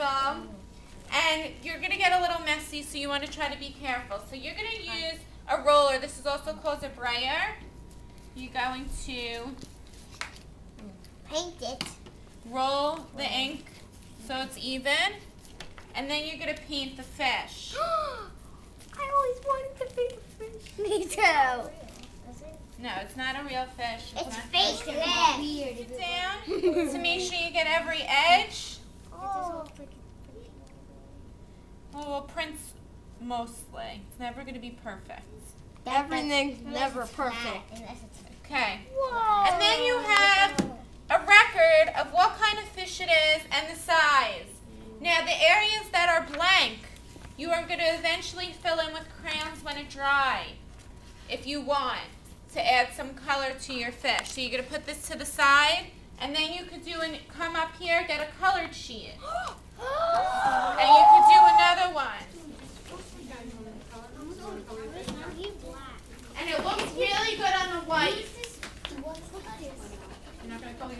table. And you're going to get a little messy, so you want to try to be careful. So you're going to use a roller. This is also called a brayer. You're going to Paint it. roll the ink so it's even. And then you're going to paint the fish. I always wanted to paint a fish. Me too. No, it's not a real fish. It's not fake fish. fish. Sit down to make sure you get every edge. Well, we'll mostly. It's never going to be perfect. Everything's never perfect. Okay. Whoa. And then you have a record of what kind of fish it is and the size. Now, the areas that are blank, you are going to eventually fill in with crayons when it dry, if you want to add some color to your fish. So you're going to put this to the side, and then you could do and come up here, get a colored sheet. Oh. And you could do another one. And it looks really good on the white. You're not gonna color your fish now? Can't do this. Use this.